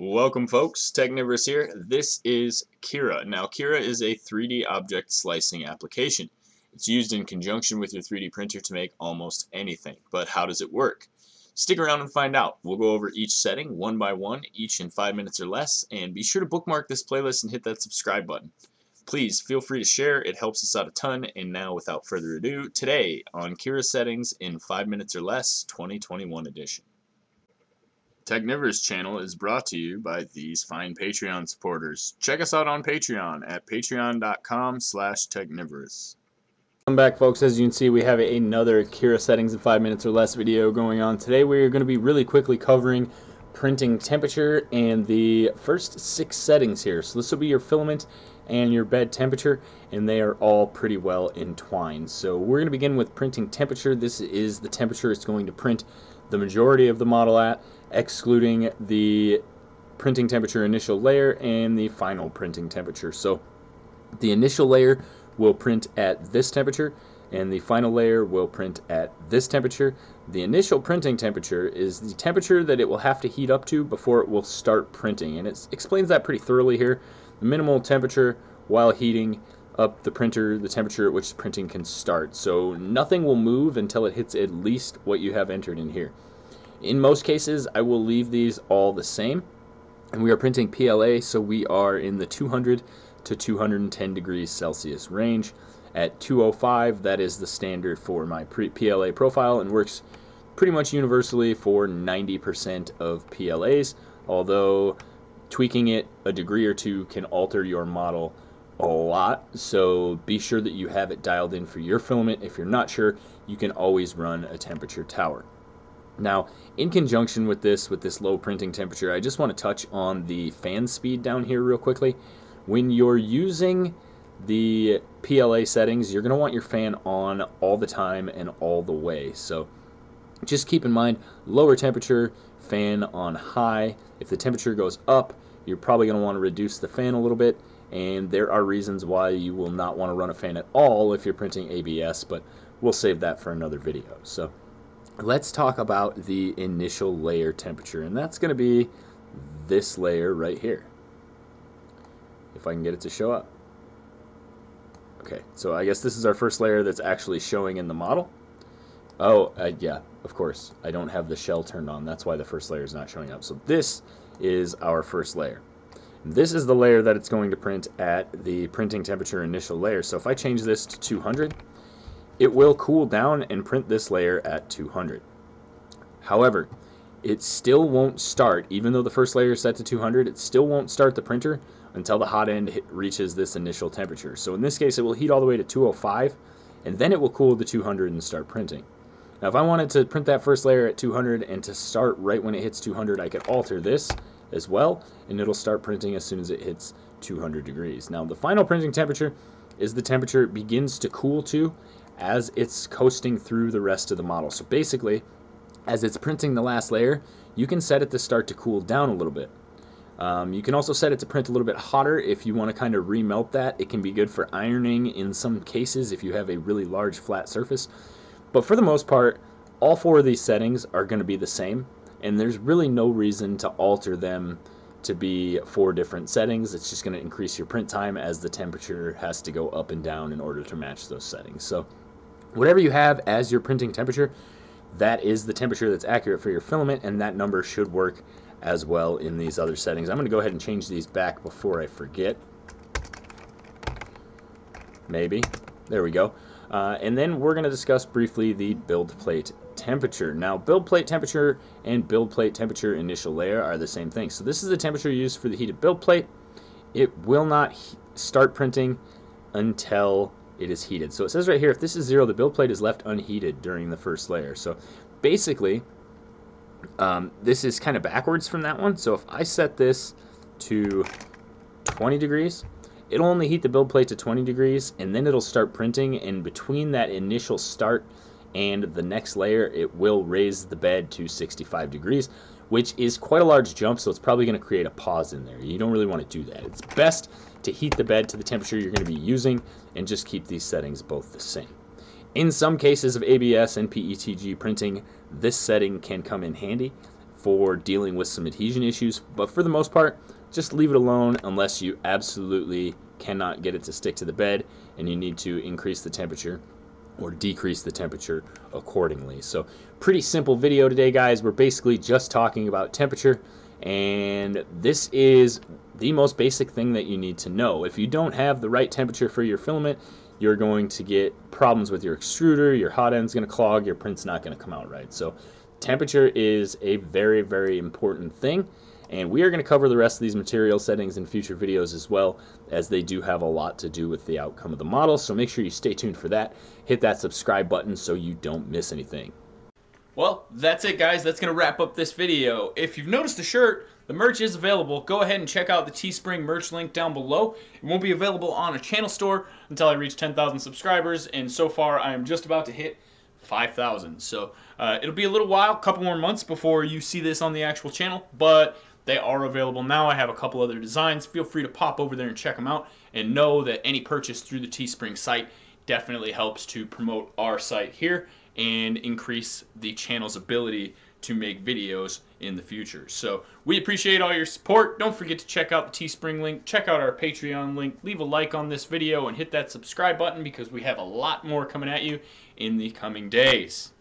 Welcome folks, Technivorous here. This is Cura. Now Cura is a 3D object slicing application. It's used in conjunction with your 3D printer to make almost anything. But how does it work? Stick around and find out. We'll go over each setting one by one, each in 5 minutes or less, and be sure to bookmark this playlist and hit that subscribe button. Please feel free to share, it helps us out a ton, and now without further ado, today on Cura Settings in 5 minutes or less 2021 edition. Technivorous channel is brought to you by these fine Patreon supporters. Check us out on Patreon at patreon.com slash technivorous. Welcome back folks, as you can see we have another Cura settings in 5 minutes or less video going on. Today we're going to be really quickly covering printing temperature and the first six settings here. So this will be your filament and your bed temperature and they are all pretty well entwined. So we're going to begin with printing temperature. This is the temperature it's going to print the majority of the model at excluding the printing temperature initial layer and the final printing temperature. So the initial layer will print at this temperature and the final layer will print at this temperature. The initial printing temperature is the temperature that it will have to heat up to before it will start printing and it explains that pretty thoroughly here. The minimal temperature while heating up the printer, the temperature at which printing can start. So nothing will move until it hits at least what you have entered in here. In most cases, I will leave these all the same. And we are printing PLA, so we are in the 200 to 210 degrees Celsius range. At 205, that is the standard for my PLA profile and works pretty much universally for 90% of PLAs, although tweaking it a degree or two can alter your model a lot. So be sure that you have it dialed in for your filament. If you're not sure, you can always run a temperature tower. Now, in conjunction with this, with this low printing temperature, I just want to touch on the fan speed down here real quickly. When you're using the PLA settings, you're going to want your fan on all the time and all the way. So just keep in mind, lower temperature, fan on high. If the temperature goes up, you're probably going to want to reduce the fan a little bit. And there are reasons why you will not want to run a fan at all if you're printing ABS, but we'll save that for another video. So let's talk about the initial layer temperature and that's going to be this layer right here. If I can get it to show up. Okay so I guess this is our first layer that's actually showing in the model. Oh uh, yeah of course. I don't have the shell turned on. That's why the first layer is not showing up. So this is our first layer. This is the layer that it's going to print at the printing temperature initial layer. So if I change this to 200 it will cool down and print this layer at 200. However, it still won't start, even though the first layer is set to 200, it still won't start the printer until the hot end reaches this initial temperature. So in this case, it will heat all the way to 205, and then it will cool to 200 and start printing. Now if I wanted to print that first layer at 200 and to start right when it hits 200, I could alter this as well, and it'll start printing as soon as it hits 200 degrees. Now the final printing temperature is the temperature it begins to cool to as it's coasting through the rest of the model. So basically, as it's printing the last layer, you can set it to start to cool down a little bit. Um, you can also set it to print a little bit hotter if you want to kind of remelt that. It can be good for ironing in some cases if you have a really large flat surface. But for the most part, all four of these settings are going to be the same, and there's really no reason to alter them to be four different settings. It's just going to increase your print time as the temperature has to go up and down in order to match those settings. So Whatever you have as your printing temperature, that is the temperature that's accurate for your filament, and that number should work as well in these other settings. I'm going to go ahead and change these back before I forget. Maybe. There we go. Uh, and then we're going to discuss briefly the build plate temperature. Now, build plate temperature and build plate temperature initial layer are the same thing. So this is the temperature used for the heated build plate. It will not start printing until it is heated. So it says right here, if this is zero, the build plate is left unheated during the first layer. So basically, um, this is kind of backwards from that one. So if I set this to 20 degrees, it'll only heat the build plate to 20 degrees, and then it'll start printing, and between that initial start and the next layer, it will raise the bed to 65 degrees, which is quite a large jump, so it's probably going to create a pause in there. You don't really want to do that. It's best to heat the bed to the temperature you're going to be using and just keep these settings both the same. In some cases of ABS and PETG printing, this setting can come in handy. for dealing with some adhesion issues. But for the most part, just leave it alone unless you absolutely cannot get it to stick to the bed and you need to increase the temperature or decrease the temperature accordingly. So pretty simple video today guys. We're basically just talking about temperature and this is the most basic thing that you need to know. If you don't have the right temperature for your filament, you're going to get problems with your extruder, your hot end's going to clog, your print's not going to come out right. So temperature is a very, very important thing. And we are going to cover the rest of these material settings in future videos as well, as they do have a lot to do with the outcome of the model. So make sure you stay tuned for that. Hit that subscribe button so you don't miss anything. Well, that's it guys. That's going to wrap up this video. If you've noticed the shirt, the merch is available. Go ahead and check out the Teespring merch link down below. It won't be available on a channel store until I reach 10,000 subscribers, and so far I am just about to hit 5,000. So uh, it'll be a little while, a couple more months before you see this on the actual channel, but they are available now. I have a couple other designs. Feel free to pop over there and check them out and know that any purchase through the Teespring site definitely helps to promote our site here and increase the channel's ability to make videos in the future. So we appreciate all your support. Don't forget to check out the Teespring link, check out our Patreon link, leave a like on this video, and hit that subscribe button because we have a lot more coming at you in the coming days.